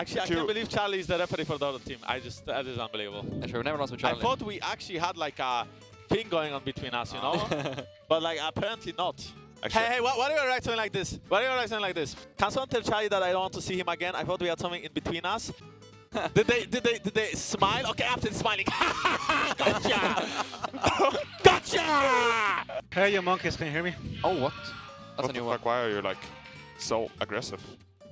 Actually, I can't believe Charlie is the referee for the other team. I just, that is unbelievable. Actually, we've never lost with Charlie. I thought we actually had like a thing going on between us, you know? but like apparently not. Actually, Hey, hey, why, what do you write something like this? Why do you write something like this? Can someone tell Charlie that I don't want to see him again? I thought we had something in between us. did they did they did they smile? Okay, after smiling. gotcha! gotcha! Hey, you monkeys, can you hear me? Oh, what? That's what a the one. fuck? Why are you like so aggressive?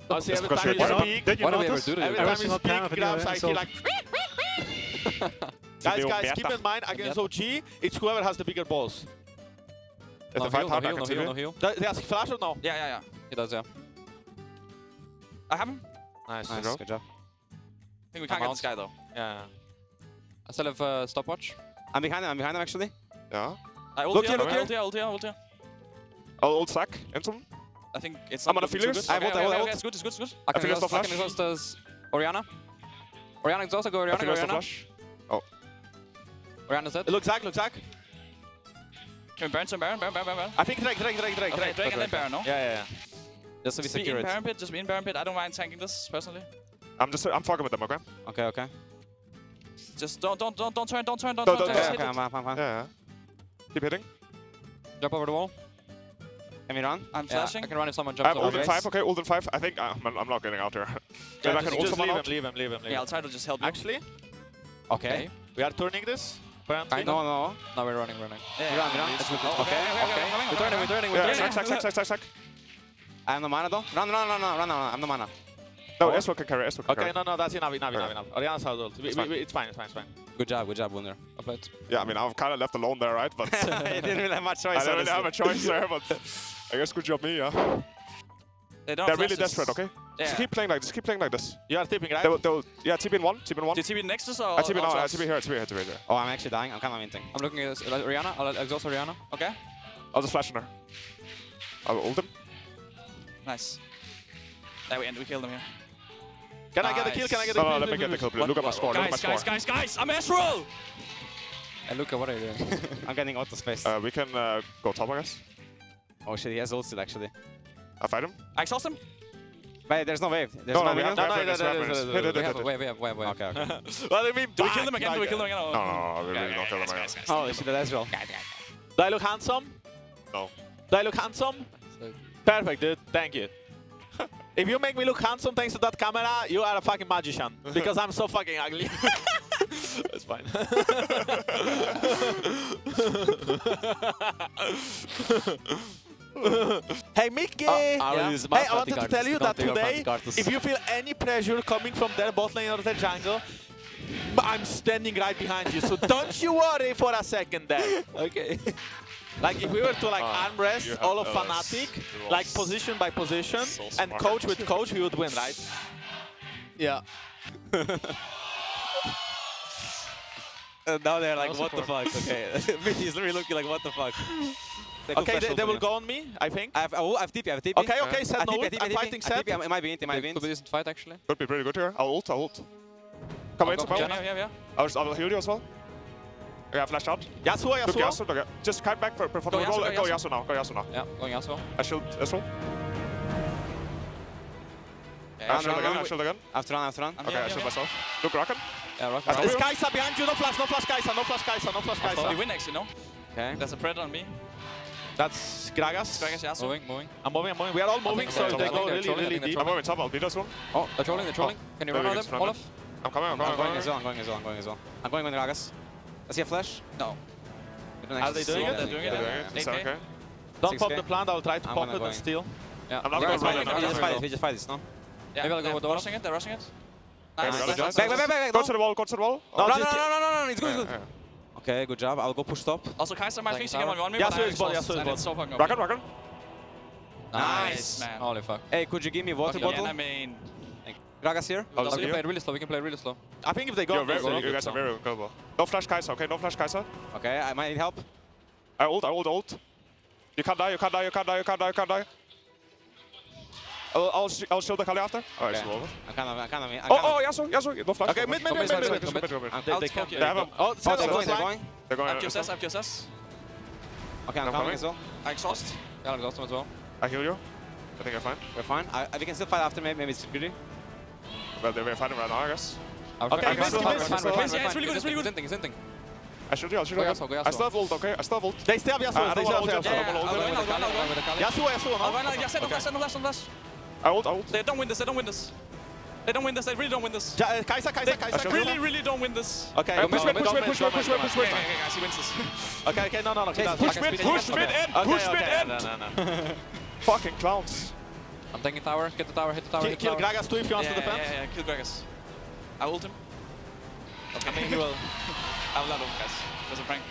Oh, see, every time you're you dumb. speak, Did you Why do we ever do every Every time you speak, of grabs, I video like. guys, guys, keep in mind against OG, it's whoever has the bigger balls. If No the heal, no heal, no heal, no heal. Does he has flash or no? Yeah, yeah, yeah. He does, yeah. I have him. Nice. Nice, good job. I think we can't I'm get this guy though. Yeah. I still have uh, stopwatch. I'm behind him, I'm behind him actually. Yeah. I ult Look here, here, look look here, ult here, ult here. I'll ult stack into him. I think it's I'm on a looking too feelers. good. I Okay, ult, I okay, ult, I okay. It's good, it's good, it's good. I can feel exhaust, I flash. can exhaust as Orianna. Orianna exhaust, I go I Orianna, feel go the Orianna. flash. Oh. Orianna's dead. Look, Zach, look, Zach. Can we Baron some Baron, Baron, Baron, Baron, Baron? I think Drake, Drake, Drake, Drake, Okay, Drake. Drake and then Baron, no? Yeah, yeah, yeah. Just to be Just be secure in. Baron pit, just be in Baron pit. I don't mind tanking this, personally. I'm just, I'm fucking with them, okay? Okay, okay. Just don't, don't, don't, don't turn, don't turn, don't Don't- turn. don't- Just Okay, hit okay, it. I'm fine, I'm fine. Yeah, yeah. Keep hitting. Jump over the wall. Can we run? I'm Yeah, flashing. I can run if someone I jumps have over. ult in Okay. 5, okay? Ult in 5. I think uh, I'm, I'm not getting out here. Maybe I just, can ult just someone leave out. him, leave him, leave him, leave Yeah, I'll him. try to just help you. Actually, Okay. we are turning this. Apparently. No, no. No, we're running, running. Yeah, We run, we run. it's It's good. good. Okay, Okay, okay, okay. okay. Coming, We're coming, turning, we're turning, we're Yeah, turning. sack, sack, sack, sack, sack, sack. I have no mana though. Run, run, run, run, run, run. I'm the mana. No, Oh. Ezreal can carry, Ezreal can Okay, carry. no, no, that's enough, enough, enough, Okay. enough. Orianna's out ult. We- It's we- fine. we- It's fine, it's fine, it's fine. Good job, good job, Wunder. I played. Yeah, I mean, I'm kind of left alone there, right? But I you didn't really have much choice. don't really have a honestly. choice there, but I guess good job me, yeah. They don't They're really flashes. desperate, okay? Yeah. Just keep playing like this, keep playing like this. You are tipping, right? They'll, they'll, yeah, TP in 1, TP in 1. Do you TP Nexus or I TP or now, I Tross? TP here, TP here, TP here. Oh, I'm actually dying. I'm kind of minting. I'm looking at uh, Orianna. I'll exhaust Rihanna. Okay, I'll just flash on her. I'll ult him. nice. There we end. We killed them here. Can I get the kill? Can I get the kill? no, let me get the kill, please. Look at my score, look at my Guys, score. guys, guys, guys! I'm Ezreal! Hey, Luka, what are you doing? I'm getting auto space. Uh, we can uh, go top, I guess. Oh shit, he has ult still actually. I fight him. I exhaust him. Wait, there's no wave. There's No, no, no we have No, to no, have no, this, no, we have no, this. no, Hit no, it, we hit have it, a hit it. wave, wave, wave, wave. Okay, okay. What do you mean? Do we back? kill them again? Do we Like, kill them again? No, no, no, we really don't kill them again. Holy shit, that's real. Do I look handsome? No. Do I look handsome? Perfect, dude. Thank you. if you make me look handsome thanks to that camera, you are a fucking magician. Because I'm so fucking ugly. It's fine. hey, Mickey! I Yeah. use Hey, I wanted to tell you cards, that not your today, if you feel any pressure coming from their bot lane or their jungle, I'm standing right behind you, so don't you worry for a second there. Okay. Like if we were to like you armrest all of us. Fnatic, like position by position, so and coach with coach, we would win, right? Yeah. Uh, now they're like, Also what the fuck? Okay. Mitty's really looking like, what the fuck? They could Okay, they, they will go on me, I think. I have, oh, I have TP, I have TP. Okay, okay, set no TP, I ult. I'm fighting set. I might be int, I might be Could be a decent fight, actually. Could be pretty good here. I'll ult, I'll ult. Come I'll in, go for Yeah, yeah, yeah. I'll, I'll heal you as well. Yeah, flash out. Yasuo, Look, Yasuo. Yasuo, look. Just kite back for, for Go the roll. Uh, Yasuo, Go go Yasuo now, go Yasuo now. Yeah, going as well. I shield Ezreal. Yeah, I shield no, again, no, I shield again. After run, after run. Okay, here, I I'm shield here. myself. Look, Rakan. Yeah, rock. I rock. saw It's you. Kai'Sa behind you, no flash, no flash Kai'Sa, no flash Kai'Sa, no flash We Kai'Sa. win actually, no? Okay. There's a predator on me. That's Gragas. Gragas Yasuo. Moving, moving. I'm moving, I'm moving. We are all moving, so they're they trolling, go really, really deep. I'm moving top, I'll beat this one. Oh, they're trolling, they're trolling. Oh. Can you There run on them, Olaf? I'm coming, I'm I'm coming, I'm going as well, I'm going as well, I'm going as well. I'm going with Gragas. Does he have flash? No. We Are they doing it? They're doing it, they're doing it. It's okay. Don't pop the plant, I'll try to pop it and going. steal. Yeah. I'm not going running, for We it. just fight we just fight this, no? Yeah, Maybe I'll go with Olaf. rushing it, they're rushing it. Nice, good nice, job. nice, Back, back, back, back, Go to the wall, go to the wall. No, No, no, no, no, no, no, no, it's good, it's good. Yeah. Okay, good job. I'll go push top. Also, Kai'Sa might Like think she tower. can one-one me, Yasuo but I is bot, exhaust, Yasuo is and bot. it's so fucking Rakan, OP. Rakan. Nice, man. Holy fuck. Hey, could you give me water Okay, Again, bottle? I mean, Gragas here? I'll We can you. play it really slow, we can play it really slow. I think if they go, You're very, go, you guys are very good. No flash Kai'Sa, okay? No flash Kai'Sa. Okay, I might need help. I ult, I ult, I ult. You can't die, you can't die, you can't die, you can't die, you can't die. I'll, I'll, sh I'll shield the Kali after. Alright, Okay. it's over. I'm kind of, I'm kind of, I'm Oh, kind of. oh, Yasuo, Yasuo, no flash. Okay, no mid, flash. mid, mid, Go mid, mid, mid, go mid, go mid. I'm- They, I'll they smoke can't. you. They have him. Oh, Oh, Sarah they're was going, they're flying. going. They're going. I have uh, QSS, I have QSS. Okay, I'm I'm coming coming. as well. I exhaust. Yeah, I'll exhaust him as well. I heal you. I think you're fine. We're fine. I, I- we can still fight after, maybe, maybe it's security. Well, they're fighting right now, I guess. I'm Okay, fine, Vince, we're fine, Vince, we're fine, we're Vince, fine, yeah, it's really good, it's really good. Zinting, Zinting. I should do, I should Go do. Yasuo, go I Yasuo. still have ult, okay? I still have ult. They still have Yasuo. I- I They don't still wanna have ult Yasuo. Yasuo. Yeah, I'll go I'll in, go in, I'll go in, I'll go in. Yasuo, Yasuo, I'll go no? in, yeah, send no flash, send no flash, send no flash. I ult, I ult. They don't win this, they don't win this. They don't win this, they really don't win this. Ja- uh, Kai'Sa, Kai'Sa, They Kai'Sa. really, really don't win this. Okay, Uh, don't push win, mid, push don't mid, win, push don't mid, push win, mid, push don't mid. Okay, okay, guys, he wins this. win. Okay, okay, no, no, no. keep that. Push can mid, speed, push you can mid speed. in, Okay, push mid okay, in. no, no, no. Fucking clowns. I'm taking tower, get the tower, hit the tower, Kill, hit the kill tower. Gragas too if he wants Yeah, to yeah, defend. yeah, yeah, kill Gragas. I ult him. I mean, he will. I will not ult, guys. It was a prank.